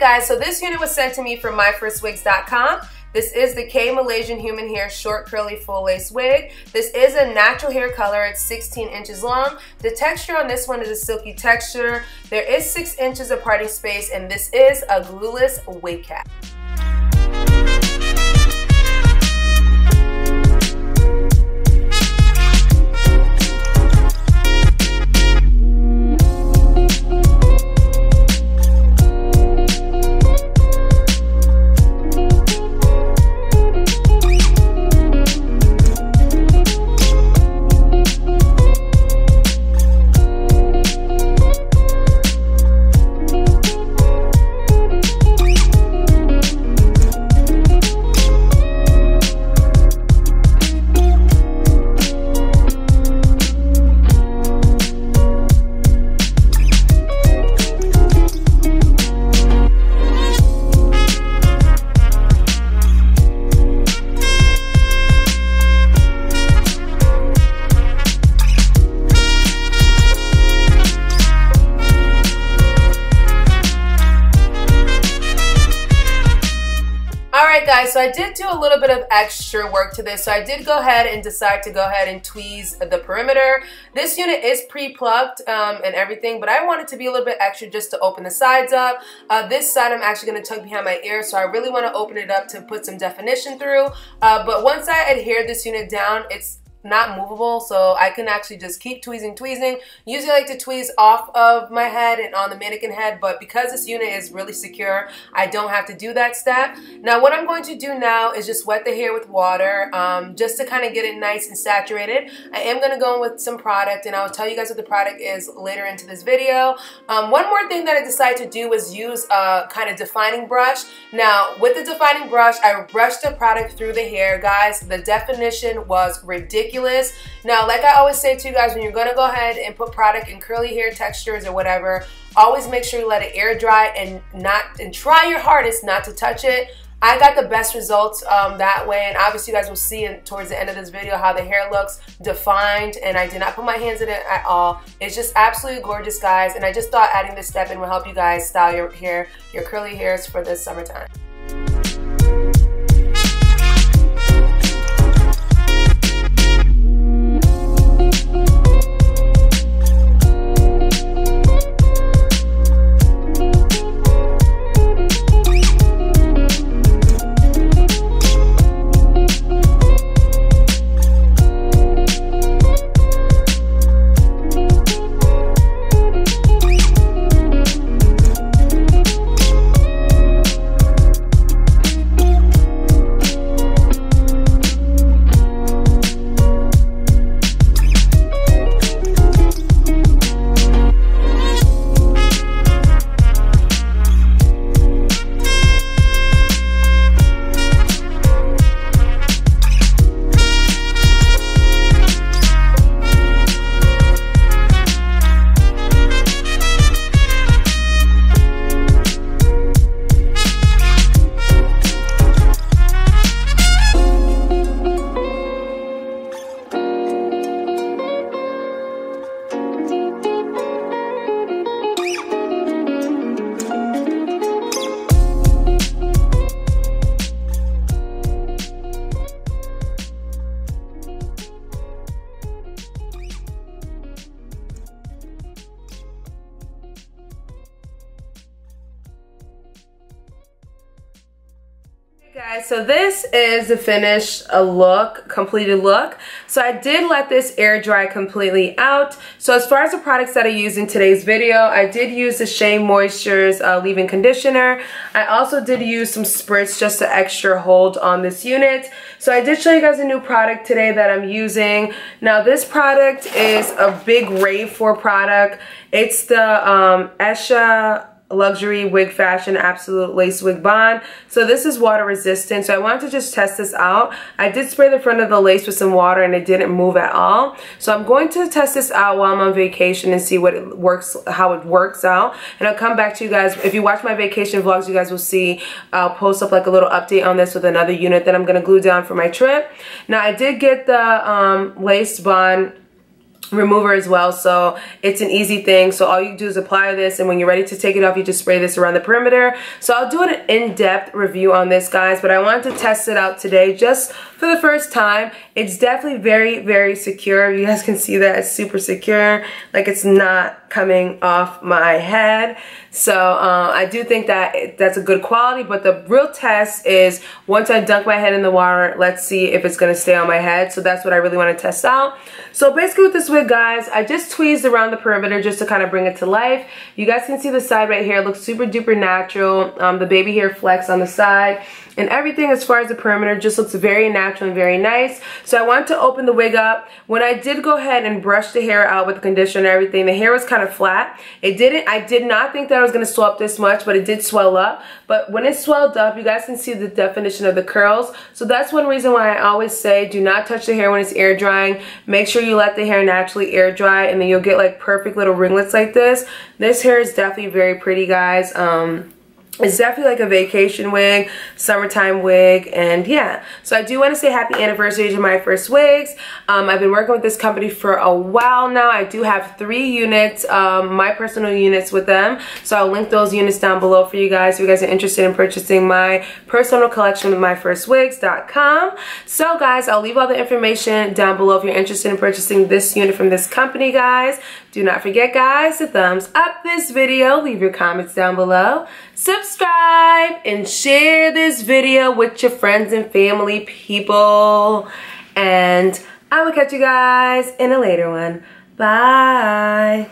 Guys, so this unit was sent to me from myfirstwigs.com. This is the Kay Malaysian Human Hair Short Curly Full Lace Wig. This is a natural hair color. It's 16 inches long. The texture on this one is a silky texture. There is 6 inches of parting space and this is a glueless wig cap. So I did do a little bit of extra work to this. So I did go ahead and decide to go ahead and tweeze the perimeter. This unit is pre-plucked um, and everything, but I wanted to be a little bit extra just to open the sides up. Uh, this side I'm actually going to tuck behind my ear, so I really want to open it up to put some definition through. Uh, but once I adhere this unit down, it's not movable so I can actually just keep tweezing tweezing. Usually I like to tweeze off of my head and on the mannequin head but because this unit is really secure I don't have to do that step. Now what I'm going to do now is just wet the hair with water um, just to kind of get it nice and saturated. I am going to go in with some product and I'll tell you guys what the product is later into this video. Um, one more thing that I decided to do was use a kind of defining brush. Now with the defining brush I brushed the product through the hair guys. The definition was ridiculous ridiculous. Now, like I always say to you guys, when you're to go ahead and put product in curly hair textures or whatever, always make sure you let it air dry and not and try your hardest not to touch it. I got the best results um, that way, and obviously you guys will see in, towards the end of this video how the hair looks defined, and I did not put my hands in it at all. It's just absolutely gorgeous, guys, and I just thought adding this step in will help you guys style your hair, your curly hairs for this summertime. Guys so this is the finished look completed look. So I did let this air dry completely out. So as far as the products that I used in today's video I did use the Shea Moisture's uh, leave-in conditioner. I also did use some spritz just to extra hold on this unit. So I did show you guys a new product today that I'm using. Now this product is a big rave for product. It's the um, Esha luxury wig fashion absolute lace wig bond. So this is water resistant. So I wanted to just test this out. I did spray the front of the lace with some water and it didn't move at all. So I'm going to test this out while I'm on vacation and see what it works how it works out. And I'll come back to you guys. If you watch my vacation vlogs you guys will see I'll post up like a little update on this with another unit that I'm gonna glue down for my trip. Now I did get the um, lace bond remover as well. So it's an easy thing. So all you do is apply this and when you're ready to take it off you just spray this around the perimeter. So I'll do an in-depth review on this guys but I wanted to test it out today just for the first time. It's definitely very very secure. You guys can see that it's super secure like it's not coming off my head. So uh, I do think that it, that's a good quality but the real test is once I dunk my head in the water let's see if it's gonna stay on my head. So that's what I really want to test out. So basically with this wig guys I just tweezed around the perimeter just to kind of bring it to life. You guys can see the side right here it looks super duper natural. Um, the baby hair flex on the side and everything as far as the perimeter just looks very natural and very nice. So I wanted to open the wig up. When I did go ahead and brush the hair out with the conditioner and everything the hair was kind of flat. It didn't I did not think that I was going to swell up this much but it did swell up. But when it swelled up you guys can see the definition of the curls. So that's one reason why I always say do not touch the hair when it's air drying. Make sure you let the hair naturally air dry and then you'll get like perfect little ringlets like this. This hair is definitely very pretty guys. Um it's definitely like a vacation wig, summertime wig, and yeah. So I do want to say happy anniversary to my first wigs. Um, I've been working with this company for a while now. I do have three units, um, my personal units with them. So I'll link those units down below for you guys if you guys are interested in purchasing my personal collection with myfirstwigs.com. So guys, I'll leave all the information down below if you're interested in purchasing this unit from this company, guys. Do not forget, guys, to thumbs up this video. Leave your comments down below. Subscribe and share this video with your friends and family people. And I will catch you guys in a later one. Bye.